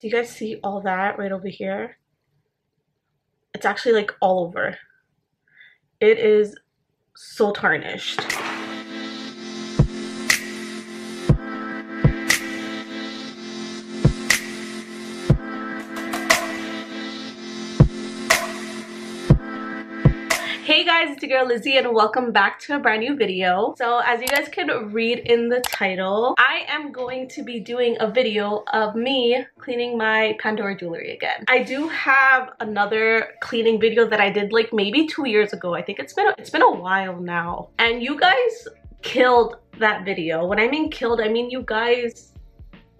Do you guys see all that right over here? It's actually like all over. It is so tarnished. Guys, it's your girl Lizzie and welcome back to a brand new video. So as you guys can read in the title, I am going to be doing a video of me cleaning my Pandora jewelry again. I do have another cleaning video that I did like maybe two years ago. I think it's been, it's been a while now. And you guys killed that video. When I mean killed, I mean you guys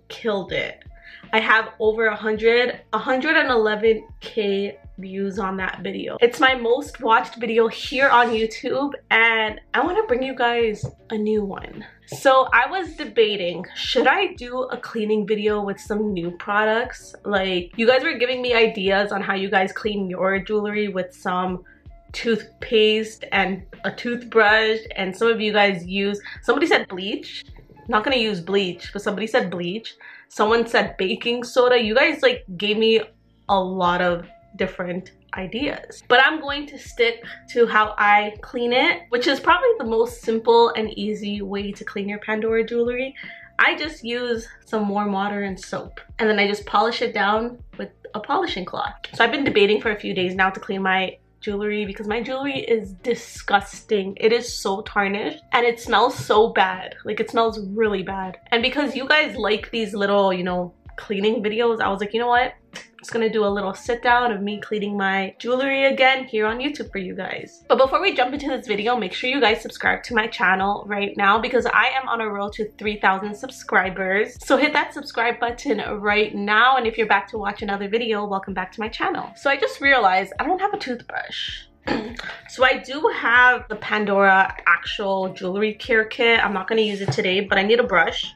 killed it. I have over 100, 111k views on that video. It's my most watched video here on YouTube and I want to bring you guys a new one. So I was debating, should I do a cleaning video with some new products? Like you guys were giving me ideas on how you guys clean your jewelry with some toothpaste and a toothbrush and some of you guys use, somebody said bleach. not gonna use bleach, but somebody said bleach. Someone said baking soda. You guys like gave me a lot of different ideas. But I'm going to stick to how I clean it, which is probably the most simple and easy way to clean your Pandora jewelry. I just use some warm water and soap and then I just polish it down with a polishing cloth. So I've been debating for a few days now to clean my jewelry because my jewelry is disgusting. It is so tarnished and it smells so bad. Like it smells really bad. And because you guys like these little, you know, cleaning videos, I was like, you know what? I'm just gonna do a little sit down of me cleaning my jewelry again here on YouTube for you guys. But before we jump into this video, make sure you guys subscribe to my channel right now because I am on a roll to 3,000 subscribers. So hit that subscribe button right now. And if you're back to watch another video, welcome back to my channel. So I just realized I don't have a toothbrush. so I do have the Pandora actual jewelry care kit. I'm not going to use it today, but I need a brush.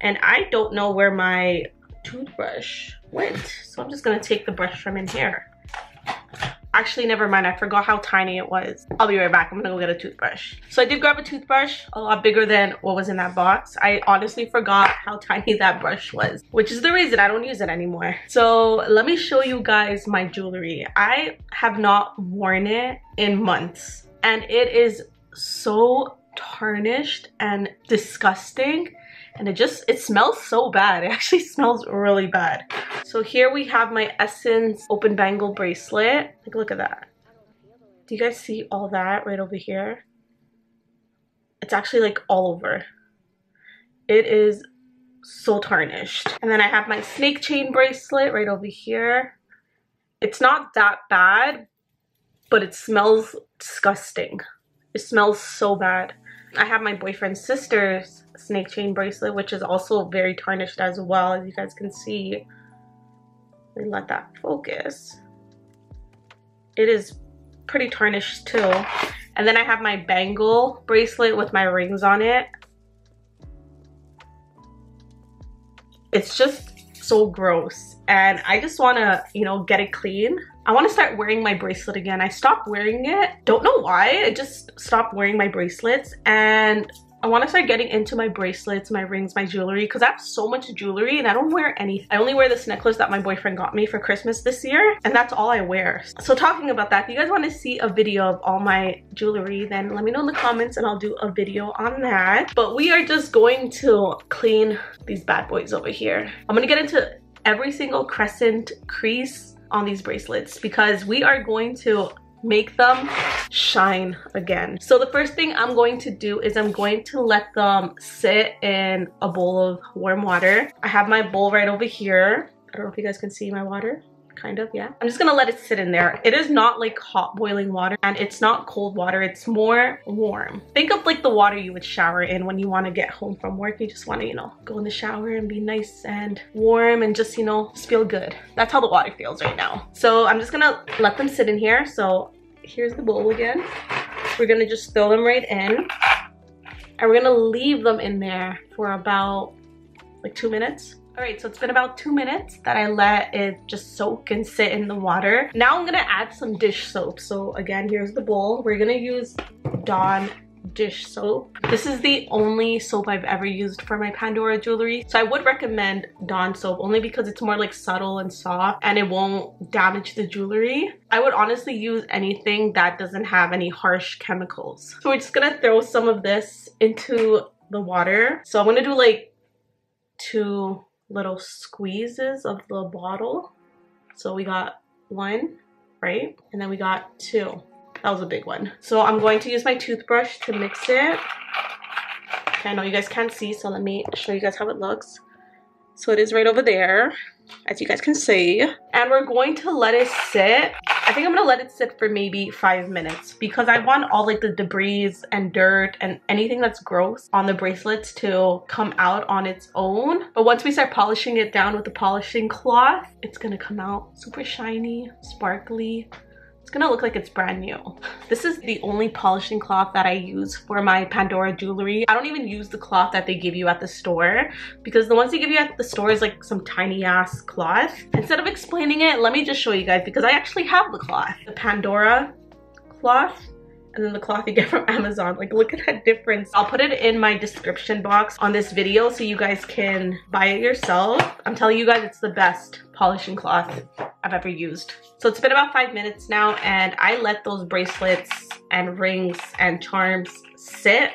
And I don't know where my toothbrush went. So I'm just gonna take the brush from in here. Actually, never mind. I forgot how tiny it was. I'll be right back. I'm gonna go get a toothbrush. So I did grab a toothbrush, a lot bigger than what was in that box. I honestly forgot how tiny that brush was, which is the reason I don't use it anymore. So let me show you guys my jewelry. I have not worn it in months and it is so tarnished and disgusting and it just it smells so bad. It actually smells really bad. So here we have my essence open bangle bracelet. Like look at that. Do you guys see all that right over here? It's actually like all over. It is so tarnished. And then i have my snake chain bracelet right over here. It's not that bad but it smells disgusting. It smells so bad I have my boyfriend's sister's snake chain bracelet, which is also very tarnished as well, as you guys can see. Let me let that focus. It is pretty tarnished too. And then I have my bangle bracelet with my rings on it. It's just so gross. And I just want to, you know, get it clean. I want to start wearing my bracelet again. I stopped wearing it. Don't know why. I just stopped wearing my bracelets. And I want to start getting into my bracelets, my rings, my jewelry because I have so much jewelry and I don't wear anything. I only wear this necklace that my boyfriend got me for Christmas this year and that's all I wear. So talking about that, if you guys want to see a video of all my jewelry, then let me know in the comments and I'll do a video on that. But we are just going to clean these bad boys over here. I'm going to get into every single crescent crease on these bracelets because we are going to make them shine again. So the first thing I'm going to do is I'm going to let them sit in a bowl of warm water. I have my bowl right over here. I don't know if you guys can see my water kind of yeah. I'm just gonna let it sit in there. It is not like hot boiling water and it's not cold water. It's more warm. Think of like the water you would shower in when you want to get home from work. You just want to you know go in the shower and be nice and warm and just you know just feel good. That's how the water feels right now. So i'm just gonna let them sit in here. So here's the bowl again. We're gonna just throw them right in and we're gonna leave them in there for about like two minutes all right, so it's been about two minutes that I let it just soak and sit in the water. Now I'm gonna add some dish soap. So again, here's the bowl. We're gonna use Dawn dish soap. This is the only soap I've ever used for my Pandora jewelry. So I would recommend Dawn soap only because it's more like subtle and soft and it won't damage the jewelry. I would honestly use anything that doesn't have any harsh chemicals. So we're just gonna throw some of this into the water. So I'm gonna do like two little squeezes of the bottle. So we got one, right? And then we got two. That was a big one. So I'm going to use my toothbrush to mix it. Okay, I know you guys can't see, so let me show you guys how it looks. So it is right over there, as you guys can see. And we're going to let it sit. I think I'm gonna let it sit for maybe five minutes because I want all like the debris and dirt and anything that's gross on the bracelets to come out on its own. But once we start polishing it down with the polishing cloth, it's gonna come out super shiny, sparkly, it's gonna look like it's brand new. This is the only polishing cloth that I use for my Pandora jewelry. I don't even use the cloth that they give you at the store because the ones they give you at the store is like some tiny ass cloth. Instead of explaining it, let me just show you guys because I actually have the cloth. The Pandora cloth and then the cloth you get from Amazon. Like look at that difference. I'll put it in my description box on this video so you guys can buy it yourself. I'm telling you guys it's the best polishing cloth I've ever used. So it's been about five minutes now and I let those bracelets and rings and charms sit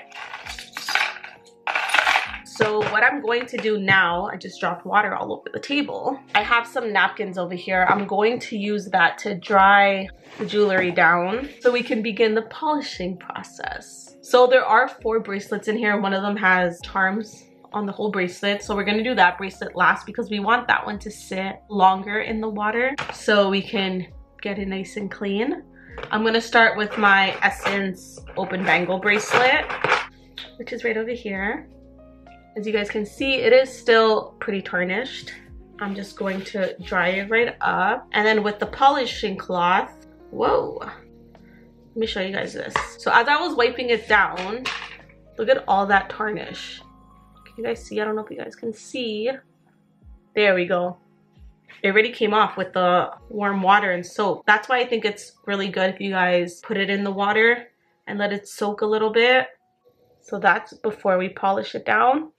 so what I'm going to do now, I just dropped water all over the table. I have some napkins over here. I'm going to use that to dry the jewelry down so we can begin the polishing process. So there are four bracelets in here. One of them has charms on the whole bracelet. So we're gonna do that bracelet last because we want that one to sit longer in the water so we can get it nice and clean. I'm gonna start with my Essence open bangle bracelet, which is right over here. As you guys can see, it is still pretty tarnished. I'm just going to dry it right up. And then with the polishing cloth, whoa, let me show you guys this. So as I was wiping it down, look at all that tarnish. Can you guys see? I don't know if you guys can see. There we go. It already came off with the warm water and soap. That's why I think it's really good if you guys put it in the water and let it soak a little bit. So that's before we polish it down.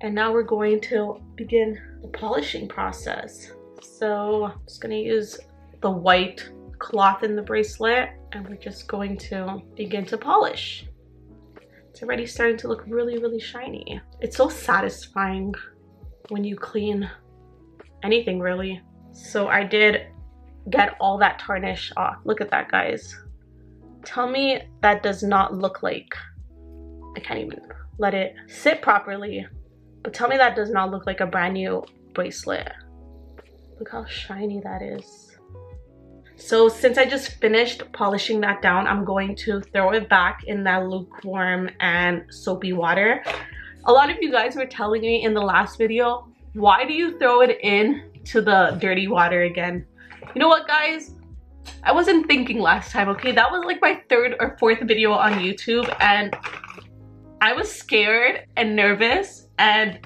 And now we're going to begin the polishing process. So I'm just gonna use the white cloth in the bracelet and we're just going to begin to polish. It's already starting to look really, really shiny. It's so satisfying when you clean anything really. So I did get all that tarnish off. Look at that guys. Tell me that does not look like, I can't even let it sit properly but tell me that does not look like a brand new bracelet. Look how shiny that is. So since I just finished polishing that down, I'm going to throw it back in that lukewarm and soapy water. A lot of you guys were telling me in the last video, why do you throw it in to the dirty water again? You know what guys? I wasn't thinking last time, okay? That was like my third or fourth video on YouTube and I was scared and nervous and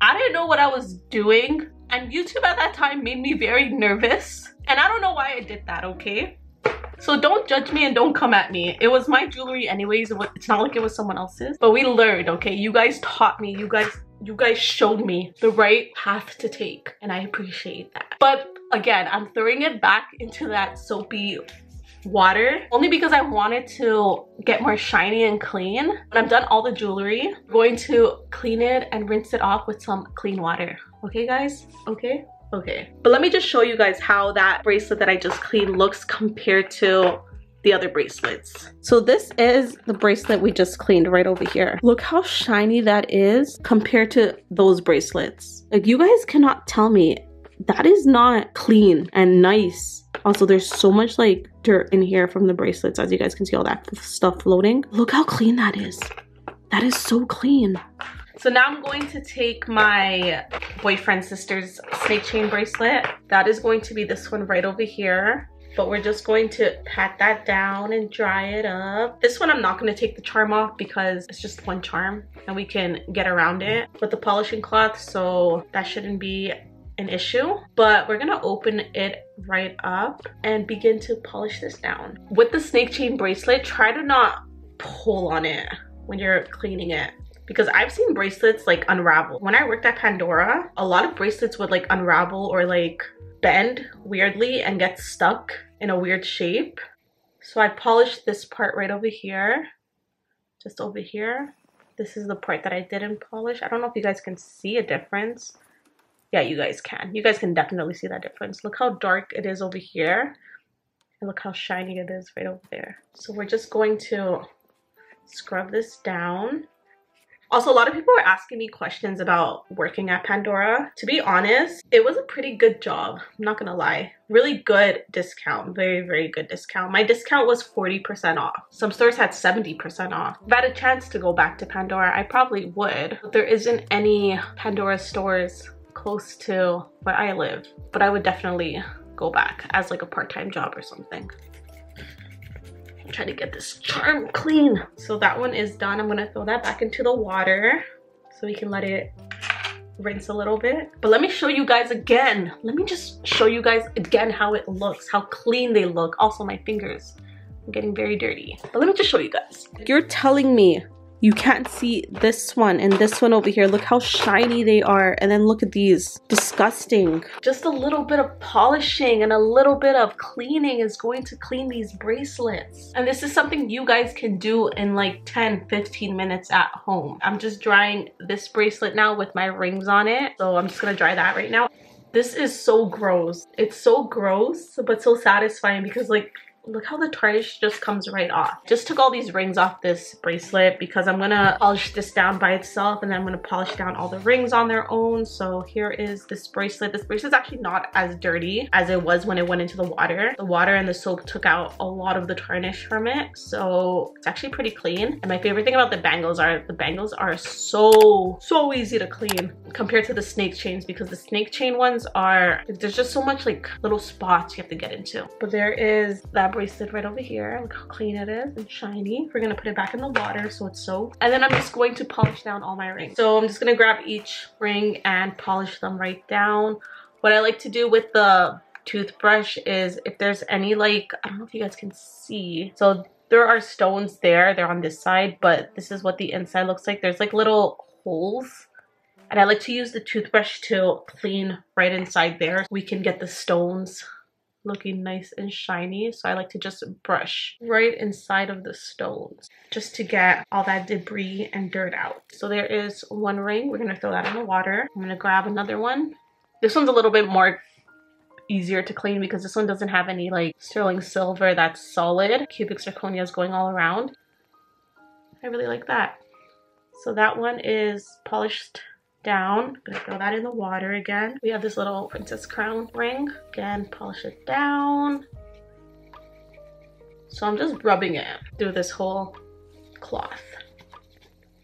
I didn't know what I was doing. And YouTube at that time made me very nervous. And I don't know why I did that okay? So don't judge me and don't come at me. It was my jewelry anyways. It's not like it was someone else's. But we learned okay? You guys taught me. You guys you guys showed me the right path to take. And I appreciate that. But again I'm throwing it back into that soapy water only because I wanted to get more shiny and clean. When I'm done all the jewelry, I'm going to clean it and rinse it off with some clean water. Okay guys? Okay? Okay. But let me just show you guys how that bracelet that I just cleaned looks compared to the other bracelets. So this is the bracelet we just cleaned right over here. Look how shiny that is compared to those bracelets. Like you guys cannot tell me that is not clean and nice. Also, there's so much like dirt in here from the bracelets. As you guys can see all that stuff floating. Look how clean that is. That is so clean. So now I'm going to take my boyfriend sister's snake chain bracelet. That is going to be this one right over here. But we're just going to pat that down and dry it up. This one I'm not going to take the charm off because it's just one charm and we can get around it with the polishing cloth. So that shouldn't be an issue but we're gonna open it right up and begin to polish this down with the snake chain bracelet try to not pull on it when you're cleaning it because I've seen bracelets like unravel. When I worked at Pandora, a lot of bracelets would like unravel or like bend weirdly and get stuck in a weird shape. So I polished this part right over here, just over here. This is the part that I didn't polish. I don't know if you guys can see a difference. Yeah, you guys can. You guys can definitely see that difference. Look how dark it is over here. And look how shiny it is right over there. So we're just going to scrub this down. Also, a lot of people were asking me questions about working at Pandora. To be honest, it was a pretty good job. I'm not gonna lie. Really good discount. Very, very good discount. My discount was 40% off. Some stores had 70% off. If I had a chance to go back to Pandora, I probably would. But there isn't any Pandora stores close to where I live. But I would definitely go back as like a part-time job or something try to get this charm clean. So that one is done. I'm gonna throw that back into the water so we can let it rinse a little bit. But let me show you guys again. Let me just show you guys again how it looks, how clean they look. Also my fingers, I'm getting very dirty. But let me just show you guys. You're telling me you can't see this one and this one over here. Look how shiny they are. And then look at these. Disgusting. Just a little bit of polishing and a little bit of cleaning is going to clean these bracelets. And this is something you guys can do in like 10, 15 minutes at home. I'm just drying this bracelet now with my rings on it. So I'm just gonna dry that right now. This is so gross. It's so gross, but so satisfying because like look how the tarnish just comes right off. Just took all these rings off this bracelet because I'm gonna polish this down by itself and then I'm gonna polish down all the rings on their own. So here is this bracelet. This bracelet's actually not as dirty as it was when it went into the water. The water and the soap took out a lot of the tarnish from it. So it's actually pretty clean. And my favorite thing about the bangles are the bangles are so, so easy to clean compared to the snake chains because the snake chain ones are, there's just so much like little spots you have to get into. But there is that bracelet right over here. Look how clean it is and shiny. We're gonna put it back in the water so it's soaked. And then I'm just going to polish down all my rings. So I'm just gonna grab each ring and polish them right down. What I like to do with the toothbrush is if there's any like, I don't know if you guys can see. So there are stones there, they're on this side, but this is what the inside looks like. There's like little holes and I like to use the toothbrush to clean right inside there. We can get the stones looking nice and shiny. So I like to just brush right inside of the stones just to get all that debris and dirt out. So there is one ring. We're gonna throw that in the water. I'm gonna grab another one. This one's a little bit more easier to clean because this one doesn't have any like sterling silver that's solid. Cubic zirconia is going all around. I really like that. So that one is polished down. I'm gonna throw that in the water again. We have this little princess crown ring. Again, polish it down. So I'm just rubbing it through this whole cloth.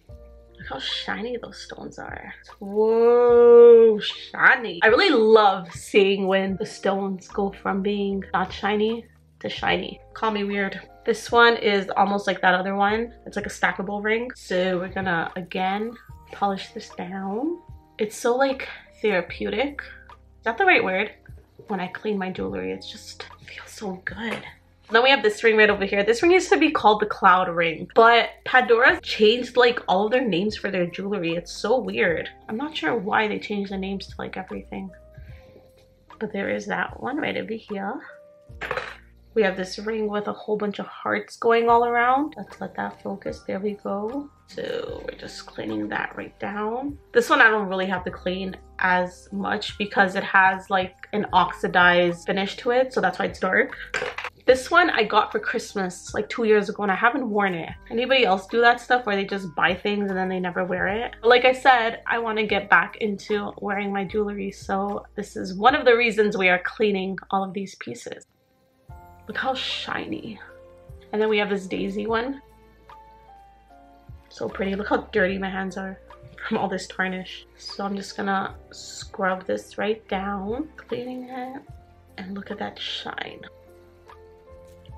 Look how shiny those stones are. Whoa, shiny. I really love seeing when the stones go from being not shiny to shiny. Call me weird. This one is almost like that other one. It's like a stackable ring. So we're gonna, again, polish this down. It's so like therapeutic. Is that the right word? When I clean my jewelry, it just feels so good. Then we have this ring right over here. This ring used to be called the Cloud Ring, but Pandora changed like all of their names for their jewelry. It's so weird. I'm not sure why they changed the names to like everything. But there is that one right over here. We have this ring with a whole bunch of hearts going all around. Let's let that focus. There we go. So we're just cleaning that right down. This one I don't really have to clean as much because it has like an oxidized finish to it. So that's why it's dark. This one I got for Christmas like two years ago and I haven't worn it. Anybody else do that stuff where they just buy things and then they never wear it? But like I said, I want to get back into wearing my jewelry. So this is one of the reasons we are cleaning all of these pieces. Look how shiny. And then we have this daisy one. So pretty. Look how dirty my hands are from all this tarnish. So I'm just gonna scrub this right down, cleaning it. And look at that shine.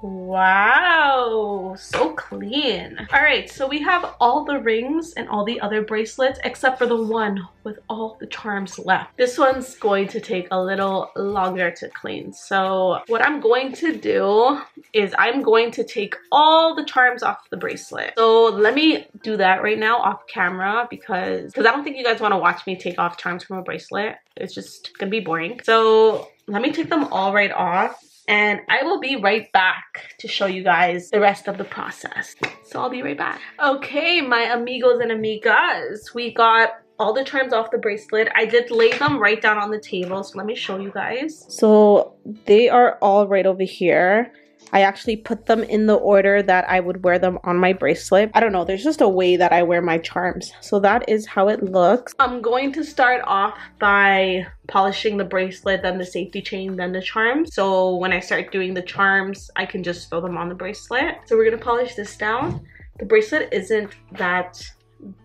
Wow, so clean. All right, so we have all the rings and all the other bracelets except for the one with all the charms left. This one's going to take a little longer to clean. So what I'm going to do is I'm going to take all the charms off the bracelet. So let me do that right now off camera because because I don't think you guys want to watch me take off charms from a bracelet. It's just gonna be boring. So let me take them all right off and I will be right back to show you guys the rest of the process. So I'll be right back. Okay, my amigos and amigas, we got all the charms off the bracelet. I did lay them right down on the table, so let me show you guys. So they are all right over here. I actually put them in the order that I would wear them on my bracelet. I don't know, there's just a way that I wear my charms. So that is how it looks. I'm going to start off by polishing the bracelet, then the safety chain, then the charms. So when I start doing the charms, I can just throw them on the bracelet. So we're gonna polish this down. The bracelet isn't that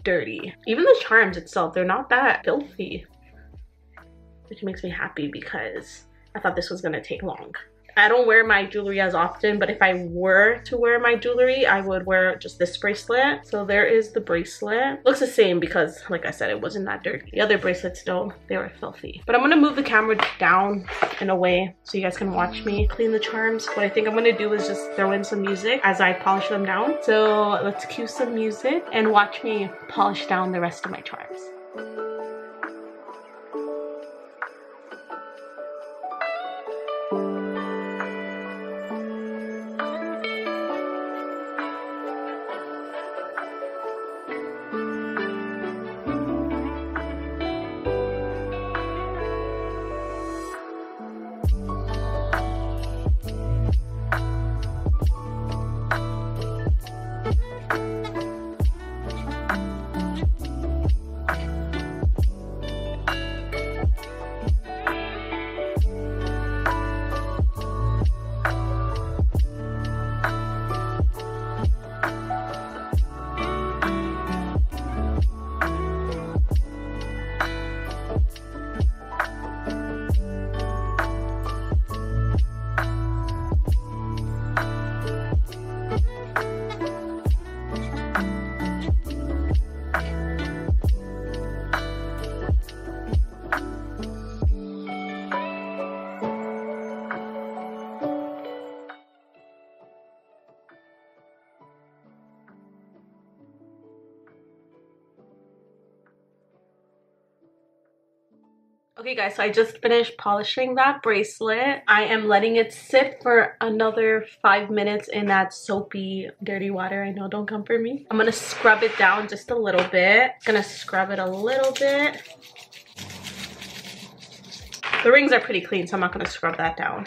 dirty. Even the charms itself, they're not that filthy. Which makes me happy because I thought this was gonna take long. I don't wear my jewelry as often, but if I were to wear my jewelry, I would wear just this bracelet. So there is the bracelet. Looks the same because, like I said, it wasn't that dirty. The other bracelets, though, they were filthy. But I'm gonna move the camera down in a way so you guys can watch me clean the charms. What I think I'm gonna do is just throw in some music as I polish them down. So let's cue some music and watch me polish down the rest of my charms. Okay guys, so I just finished polishing that bracelet. I am letting it sit for another five minutes in that soapy, dirty water. I know, don't come for me. I'm gonna scrub it down just a little bit. Gonna scrub it a little bit. The rings are pretty clean, so I'm not gonna scrub that down.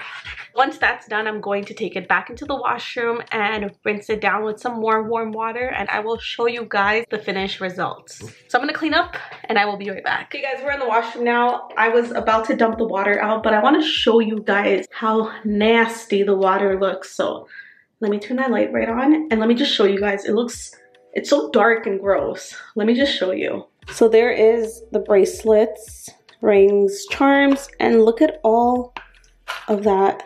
Once that's done, I'm going to take it back into the washroom and rinse it down with some more warm water and I will show you guys the finished results. So I'm gonna clean up and I will be right back. Okay guys, we're in the washroom now. I was about to dump the water out, but I wanna show you guys how nasty the water looks. So let me turn that light right on and let me just show you guys. It looks, it's so dark and gross. Let me just show you. So there is the bracelets, rings, charms, and look at all of that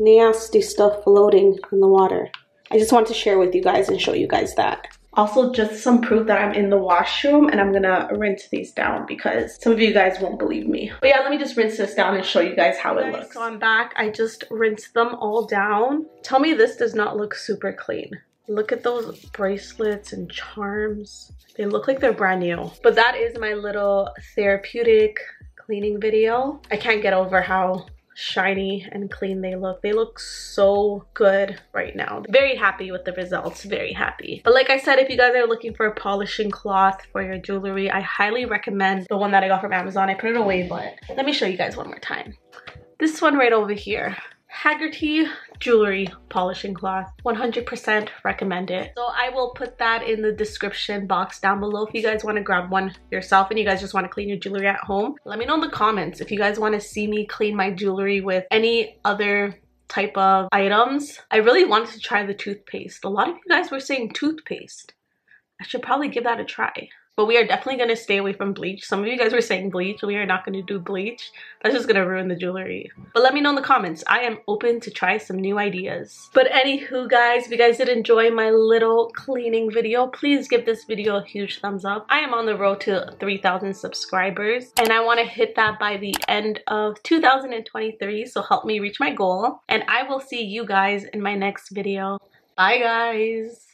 nasty stuff floating in the water. I just want to share with you guys and show you guys that. Also, just some proof that I'm in the washroom and I'm gonna rinse these down because some of you guys won't believe me. But yeah, let me just rinse this down and show you guys how it looks. So I'm back. I just rinsed them all down. Tell me this does not look super clean. Look at those bracelets and charms. They look like they're brand new. But that is my little therapeutic cleaning video. I can't get over how shiny and clean they look. They look so good right now. Very happy with the results, very happy. But like I said, if you guys are looking for a polishing cloth for your jewelry, I highly recommend the one that I got from Amazon. I put it away, but let me show you guys one more time. This one right over here. Hagerty jewelry polishing cloth. 100% recommend it. So i will put that in the description box down below. If you guys want to grab one yourself and you guys just want to clean your jewelry at home let me know in the comments. If you guys want to see me clean my jewelry with any other type of items i really wanted to try the toothpaste. A lot of you guys were saying toothpaste. I should probably give that a try but we are definitely going to stay away from bleach. Some of you guys were saying bleach. We are not going to do bleach. That's just going to ruin the jewelry. But let me know in the comments. I am open to try some new ideas. But anywho, guys, if you guys did enjoy my little cleaning video, please give this video a huge thumbs up. I am on the road to 3,000 subscribers and I want to hit that by the end of 2023. So help me reach my goal. And I will see you guys in my next video. Bye, guys.